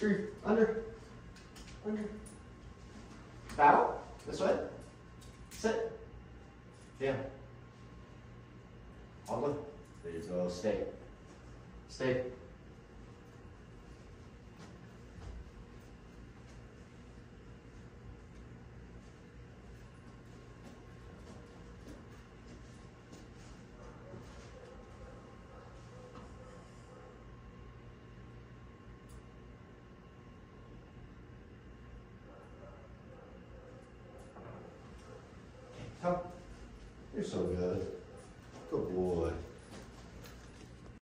Under. Under. Bow. This way. Sit. Yeah. Onward. There you go. Stay. Stay. You're so good. Good boy.